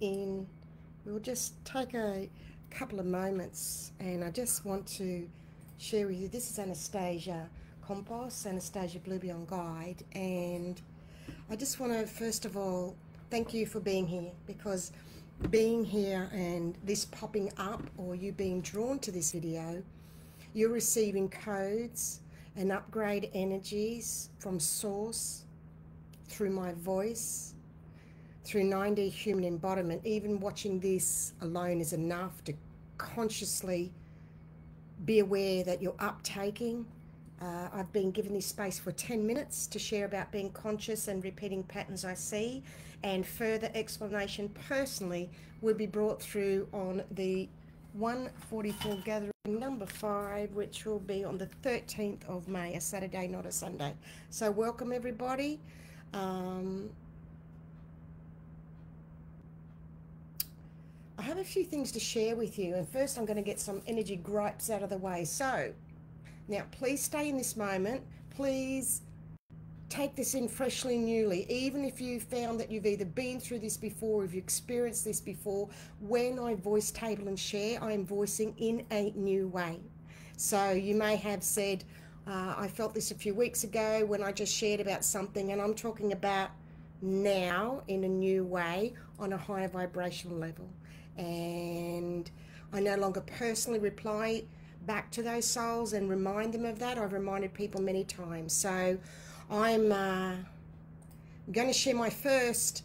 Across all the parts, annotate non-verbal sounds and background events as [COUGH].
in, we'll just take a couple of moments and I just want to share with you. This is Anastacia Campos, Anastacia Blue Beyond Guide, and I just want to first of all thank you for being here because being here and this popping up or you being drawn to this video, you're receiving codes and upgrade energies from source through my voice through 9D human embodiment, even watching this alone is enough to consciously be aware that you're uptaking. Uh, I've been given this space for 10 minutes to share about being conscious and repeating patterns I see, and further explanation personally will be brought through on the 144 gathering number five, which will be on the 13th of May, a Saturday, not a Sunday. So, welcome everybody. Um, I have a few things to share with you, and first I'm going to get some energy gripes out of the way. So, now please stay in this moment. Please take this in freshly newly, even if you found that you've either been through this before, or if you experienced this before. When I voice table and share, I am voicing in a new way. So, you may have said, uh, I felt this a few weeks ago when I just shared about something, and I'm talking about now in a new way on a higher vibrational level and I no longer personally reply back to those souls and remind them of that. I've reminded people many times. So I'm uh, going to share my first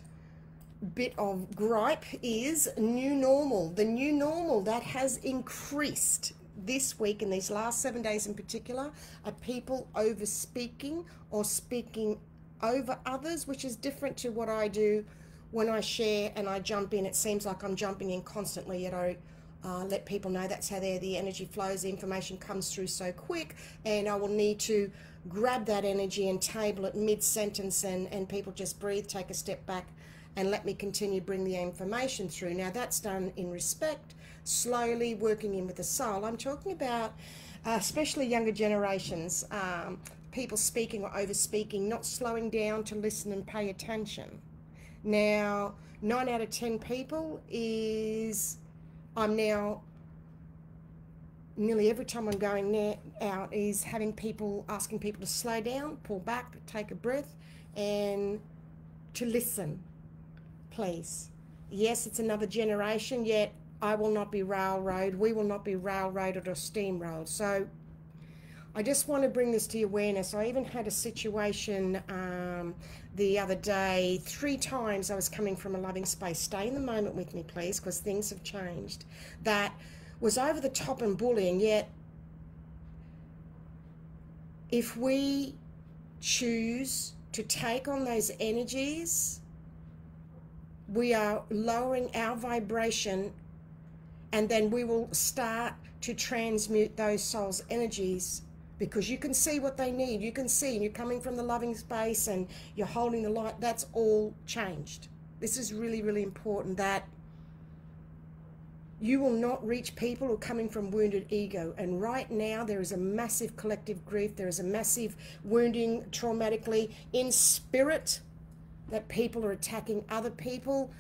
bit of gripe is new normal. The new normal that has increased this week in these last seven days in particular are people over speaking or speaking over others, which is different to what I do when I share and I jump in, it seems like I'm jumping in constantly, you know. uh, let people know that's how the energy flows, the information comes through so quick, and I will need to grab that energy and table it mid sentence, and, and people just breathe, take a step back, and let me continue bring the information through. Now, that's done in respect, slowly working in with the soul. I'm talking about uh, especially younger generations, um, people speaking or over speaking, not slowing down to listen and pay attention. Now, nine out of 10 people is, I'm now, nearly every time I'm going there, out is having people, asking people to slow down, pull back, take a breath, and to listen, please. Yes, it's another generation, yet I will not be railroad. We will not be railroaded or steamrolled. So I just want to bring this to your awareness. I even had a situation um, the other day, three times I was coming from a loving space. Stay in the moment with me, please, because things have changed. That was over the top and bullying, yet if we choose to take on those energies, we are lowering our vibration and then we will start to transmute those souls' energies because you can see what they need. You can see, and you're coming from the loving space and you're holding the light. That's all changed. This is really, really important that you will not reach people who are coming from wounded ego. And right now, there is a massive collective grief. There is a massive wounding traumatically in spirit that people are attacking other people.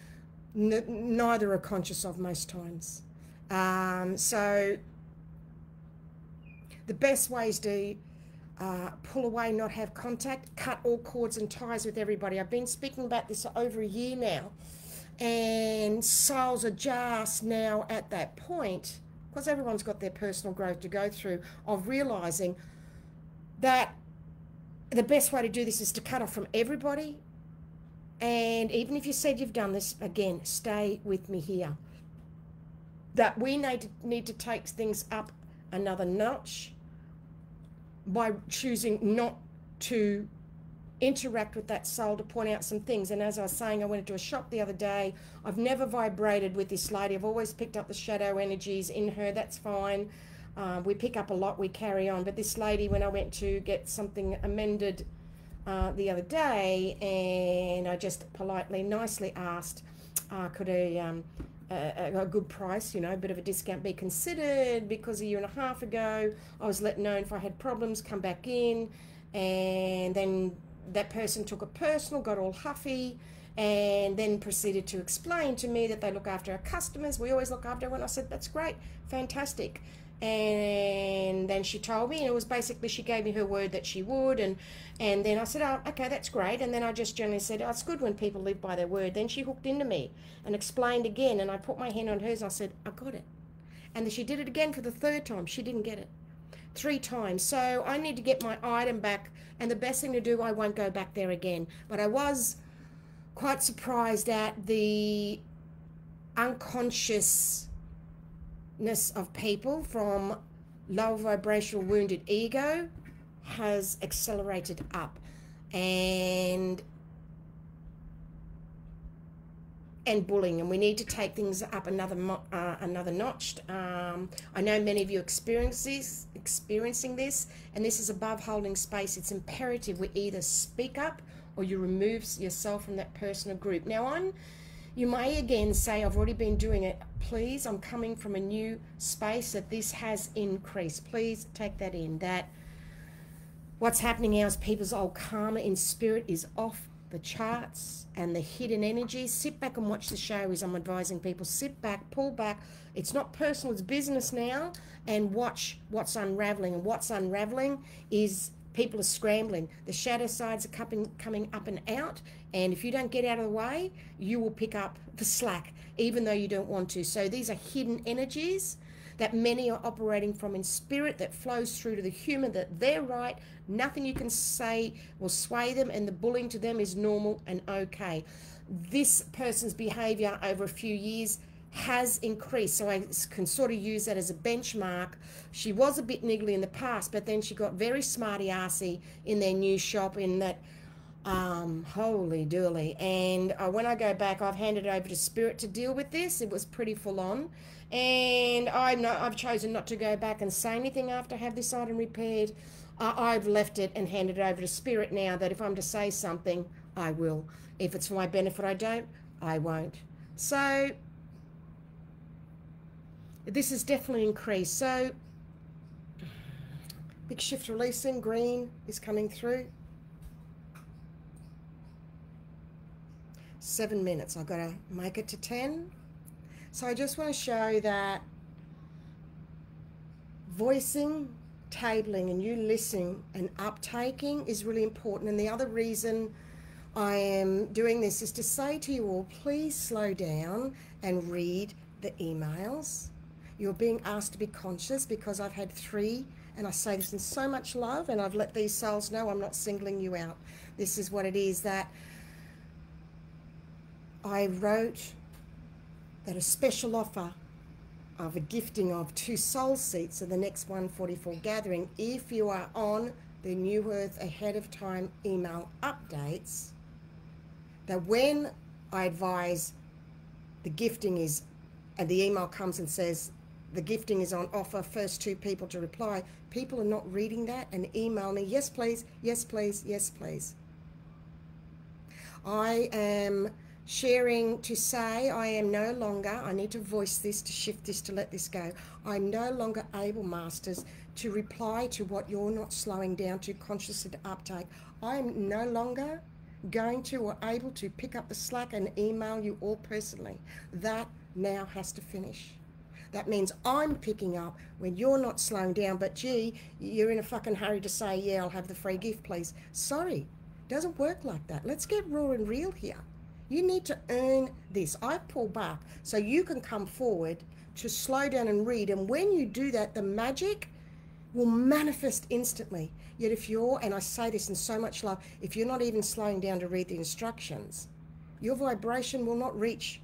Neither are conscious of most times. Um, so the best way is to uh, pull away, not have contact, cut all cords and ties with everybody. I've been speaking about this over a year now, and souls are just now at that point, because everyone's got their personal growth to go through, of realizing that the best way to do this is to cut off from everybody. And even if you said you've done this, again, stay with me here. That we need to, need to take things up another notch by choosing not to interact with that soul to point out some things. And as I was saying, I went into a shop the other day. I've never vibrated with this lady. I've always picked up the shadow energies in her. That's fine. Uh, we pick up a lot, we carry on. But this lady, when I went to get something amended uh, the other day, and I just politely, nicely asked, uh, could I um, a, a, good price, you know, a bit of a discount be considered because a year and a half ago I was let know if I had problems, come back in, and then that person took a personal, got all huffy, and then proceeded to explain to me that they look after our customers. We always look after everyone. I said, that's great, fantastic. And then she told me, and it was basically she gave me her word that she would, and and then I said, oh, okay, that's great. And then I just generally said, oh, it's good when people live by their word. Then she hooked into me and explained again, and I put my hand on hers. And I said, I got it. And then she did it again for the third time. She didn't get it three times. So I need to get my item back. And the best thing to do, I won't go back there again. But I was quite surprised at the unconsciousness of people from low vibrational wounded ego has accelerated up. And and bullying, and we need to take things up another uh, another notch. Um, I know many of you experience this, experiencing this, and this is above holding space. It's imperative we either speak up or you remove yourself from that person or group. Now, I'm. You may again say, I've already been doing it. Please, I'm coming from a new space that this has increased. Please take that in. That what's happening now is people's old karma in spirit is off the charts and the hidden energy. Sit back and watch the show as I'm advising people. Sit back, pull back. It's not personal, it's business now. And watch what's unraveling. And what's unraveling is people are scrambling. The shadow sides are coming, coming up and out. And if you don't get out of the way, you will pick up the slack, even though you don't want to. So these are hidden energies that many are operating from in spirit that flows through to the human that they're right nothing you can say will sway them and the bullying to them is normal and okay this person's behavior over a few years has increased so i can sort of use that as a benchmark she was a bit niggly in the past but then she got very smarty arsey in their new shop in that um, holy dooly. And uh, when I go back, I've handed it over to Spirit to deal with this. It was pretty full on. And I'm not, I've chosen not to go back and say anything after I have this item repaired. Uh, I've left it and handed it over to Spirit now that if I'm to say something, I will. If it's for my benefit, I don't, I won't. So this has definitely increased. So big shift releasing, green is coming through. seven minutes. I've got to make it to 10. So I just want to show that voicing, tabling, and you listening and uptaking is really important. And the other reason I am doing this is to say to you all, please slow down and read the emails. You're being asked to be conscious because I've had three, and I say this in so much love, and I've let these souls know I'm not singling you out. This is what it is that I wrote that a special offer of a gifting of two soul seats at the next 144 gathering if you are on the New Earth ahead of time email updates that when I advise the gifting is and the email comes and says the gifting is on offer first two people to reply people are not reading that and email me yes please yes please yes please I am sharing to say I am no longer, I need to voice this to shift this to let this go. I'm no longer able, Masters, to reply to what you're not slowing down to conscious uptake. I'm no longer going to or able to pick up the slack and email you all personally. That now has to finish. That means I'm picking up when you're not slowing down, but gee, you're in a fucking hurry to say, yeah, I'll have the free gift, please. Sorry, doesn't work like that. Let's get raw and real here. You need to earn this. I pull back so you can come forward to slow down and read. And when you do that, the magic will manifest instantly. Yet if you're, and I say this in so much love, if you're not even slowing down to read the instructions, your vibration will not reach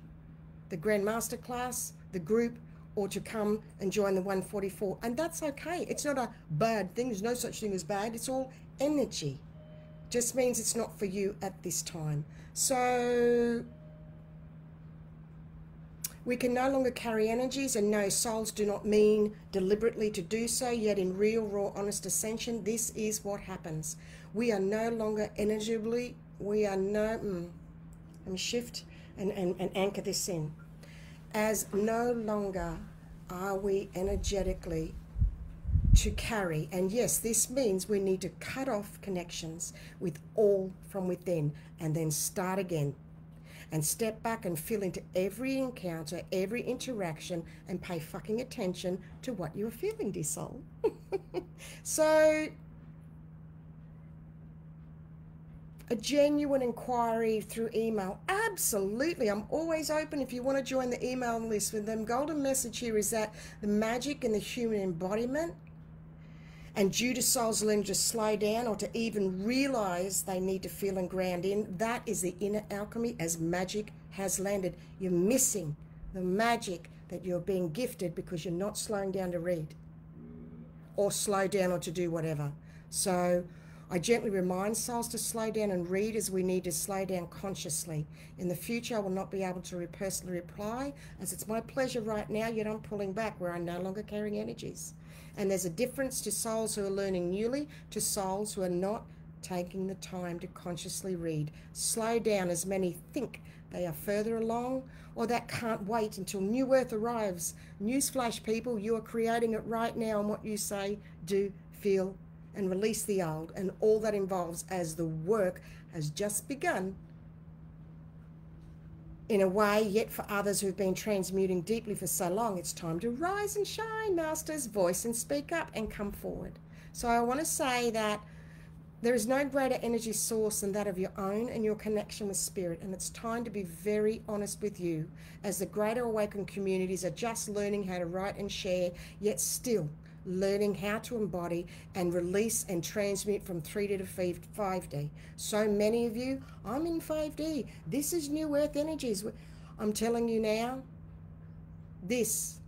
the Grand Master class, the group, or to come and join the 144. And that's okay. It's not a bad thing. There's no such thing as bad. It's all energy. Just means it's not for you at this time. So we can no longer carry energies, and no, souls do not mean deliberately to do so, yet in real, raw, honest ascension, this is what happens. We are no longer energibly, we are no, mm, let me shift and, and, and anchor this in. As no longer are we energetically to carry. And yes, this means we need to cut off connections with all from within and then start again. and step back and feel into every encounter, every interaction, and pay fucking attention to what you're feeling, dear soul. [LAUGHS] so, a genuine inquiry through email. Absolutely. I'm always open if you want to join the email list with them. Golden message here is that the magic in the human embodiment and due to souls learning to slow down or to even realize they need to feel and ground in, that is the inner alchemy as magic has landed. You're missing the magic that you're being gifted because you're not slowing down to read or slow down or to do whatever. So I gently remind souls to slow down and read as we need to slow down consciously. In the future, I will not be able to personally reply as it's my pleasure right now, yet I'm pulling back where I'm no longer carrying energies. And there's a difference to souls who are learning newly to souls who are not taking the time to consciously read. Slow down as many think they are further along or that can't wait until New Earth arrives. Newsflash, people, you are creating it right now and what you say, do, feel, and release the old and all that involves as the work has just begun in a way, yet for others who've been transmuting deeply for so long, it's time to rise and shine, masters, voice and speak up and come forward. So I want to say that there is no greater energy source than that of your own and your connection with spirit. And it's time to be very honest with you as the greater awakened communities are just learning how to write and share, yet still learning how to embody and release and transmute from 3D to 5D. So many of you, I'm in 5D. This is New Earth Energies. I'm telling you now, this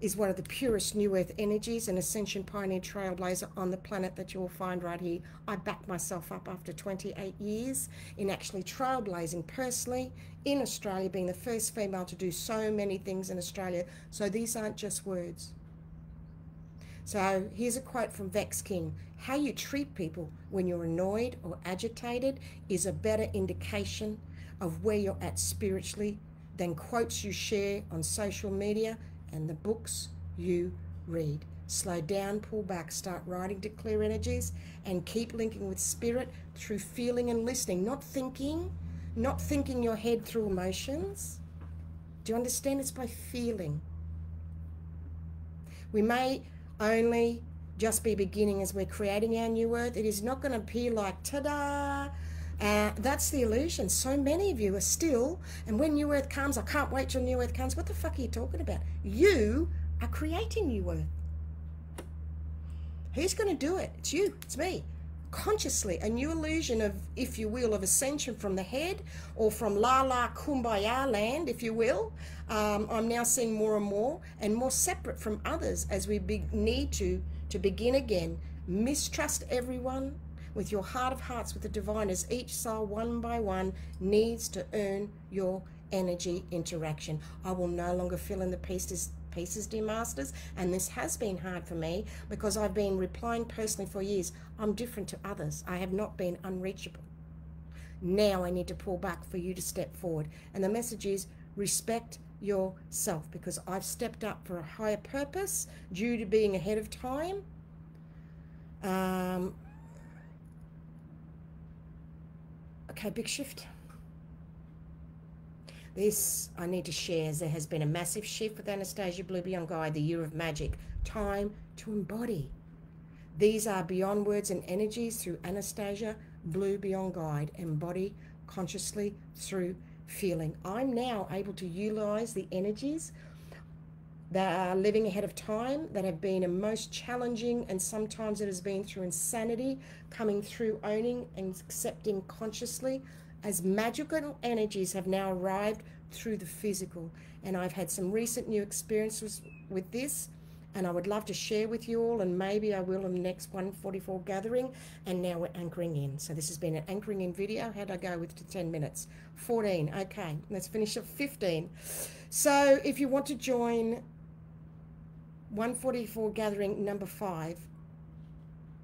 is one of the purest New Earth energies and Ascension Pioneer Trailblazer on the planet that you will find right here. I backed myself up after 28 years in actually trailblazing personally in Australia, being the first female to do so many things in Australia. So these aren't just words. So here's a quote from Vex King. How you treat people when you're annoyed or agitated is a better indication of where you're at spiritually than quotes you share on social media and the books you read. Slow down, pull back, start writing to clear energies, and keep linking with spirit through feeling and listening, not thinking, not thinking your head through emotions. Do you understand? It's by feeling. We may only just be beginning as we're creating our new earth. It is not going to appear like ta-da. Uh, that's the illusion. So many of you are still, and when New Earth comes, I can't wait till New Earth comes. What the fuck are you talking about? You are creating New Earth. Who's going to do it? It's you. It's me consciously a new illusion of, if you will, of ascension from the head or from la la kumbaya land, if you will. Um, I'm now seeing more and more and more separate from others as we be, need to to begin again. Mistrust everyone with your heart of hearts with the divine as each soul one by one needs to earn your energy interaction. I will no longer fill in the pieces pieces, dear masters, and this has been hard for me because I've been replying personally for years. I'm different to others. I have not been unreachable. Now I need to pull back for you to step forward. And the message is respect yourself because I've stepped up for a higher purpose due to being ahead of time. Um, okay, big shift. This I need to share as there has been a massive shift with Anastacia Blue Beyond Guide, the year of magic. Time to embody. These are beyond words and energies through Anastacia Blue Beyond Guide. Embody consciously through feeling. I'm now able to utilize the energies that are living ahead of time, that have been a most challenging, and sometimes it has been through insanity, coming through owning and accepting consciously as magical energies have now arrived through the physical. And I've had some recent new experiences with this, and I would love to share with you all, and maybe I will in the next 144 gathering. And now we're anchoring in. So this has been an anchoring in video. How'd I go with to 10 minutes? 14. Okay, let's finish at 15. So if you want to join 144 gathering number five,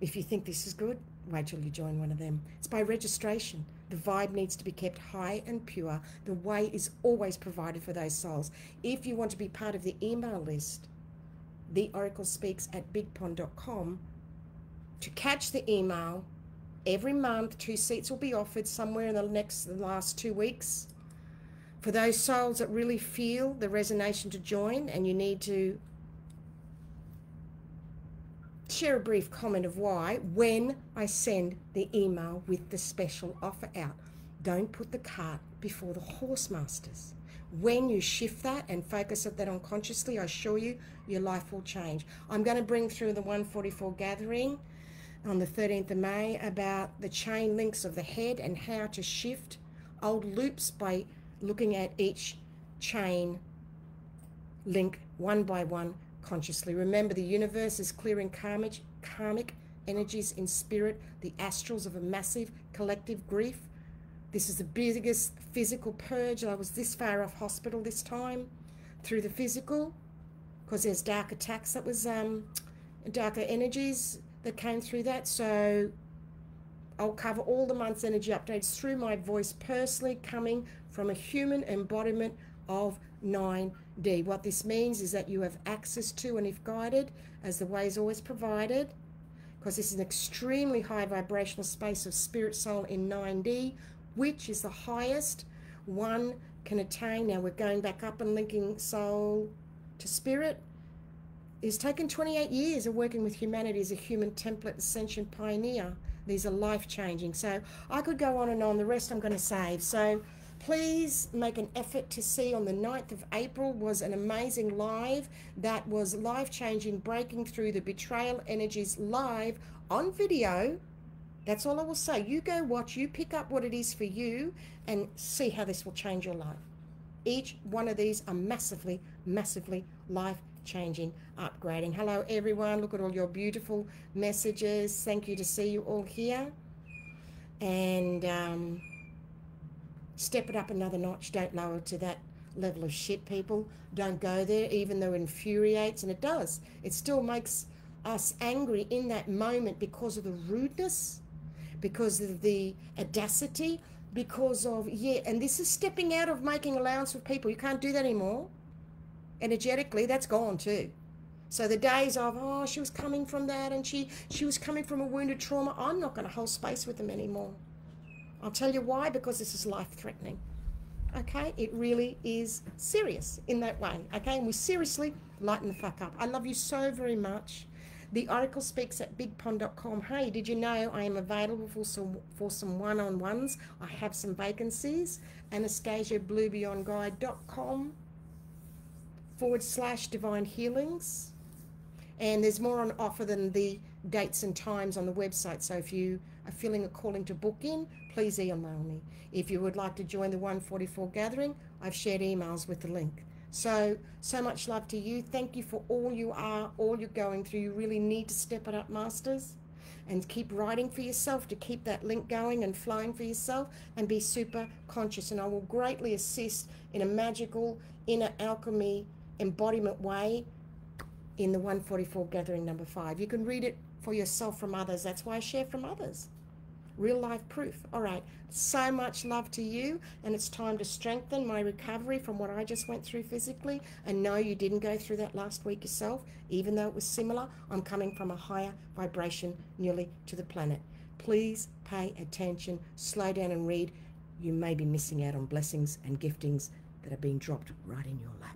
if you think this is good, wait till you join one of them. It's by registration. The vibe needs to be kept high and pure. The way is always provided for those souls. If you want to be part of the email list, the Oracle speaks at bigpond.com to catch the email every month. Two seats will be offered somewhere in the next the last two weeks. For those souls that really feel the resonation to join and you need to share a brief comment of why when I send the email with the special offer out. Don't put the cart before the horse masters. When you shift that and focus of that unconsciously, I assure you, your life will change. I'm going to bring through the 144 gathering on the 13th of May about the chain links of the head and how to shift old loops by looking at each chain link one by one consciously. Remember, the universe is clearing karmic, karmic energies in spirit, the astrals of a massive collective grief. This is the biggest physical purge. I was this far off hospital this time through the physical because there's dark attacks that was um, darker energies that came through that. So I'll cover all the month's energy updates through my voice personally coming from a human embodiment of 9D. What this means is that you have access to, and if guided, as the way is always provided, because this is an extremely high vibrational space of spirit soul in 9D, which is the highest one can attain. Now we're going back up and linking soul to spirit. It's taken 28 years of working with humanity as a human template ascension pioneer. These are life changing. So I could go on and on. The rest I'm going to save. So please make an effort to see on the 9th of April was an amazing live that was life changing, breaking through the betrayal energies live on video. That's all I will say. You go watch, you pick up what it is for you, and see how this will change your life. Each one of these are massively, massively life changing, upgrading. Hello, everyone. Look at all your beautiful messages. Thank you to see you all here. And, um, step it up another notch. Don't lower to that level of shit, people. Don't go there, even though it infuriates, and it does. It still makes us angry in that moment because of the rudeness, because of the audacity, because of, yeah, and this is stepping out of making allowance for people. You can't do that anymore. Energetically, that's gone too. So the days of, oh, she was coming from that and she, she was coming from a wounded trauma, I'm not going to hold space with them anymore. I'll tell you why, because this is life threatening. Okay, it really is serious in that way. Okay, and we seriously lighten the fuck up. I love you so very much. The Oracle speaks at bigpond.com. Hey, did you know I am available for some for some one-on-ones? I have some vacancies. AnastaciaBlueBeyondGuide.com forward slash divine healings. And there's more on offer than the dates and times on the website. So if you are feeling a calling to book in, please email me. If you would like to join the 144 gathering, I've shared emails with the link. So, so much love to you. Thank you for all you are, all you're going through. You really need to step it up, Masters, and keep writing for yourself to keep that link going and flowing for yourself and be super conscious. And I will greatly assist in a magical inner alchemy embodiment way in the 144 gathering number five. You can read it for yourself from others. That's why I share from others. Real life proof. All right. So much love to you. And it's time to strengthen my recovery from what I just went through physically. And no, you didn't go through that last week yourself. Even though it was similar, I'm coming from a higher vibration nearly to the planet. Please pay attention, slow down and read. You may be missing out on blessings and giftings that are being dropped right in your lap.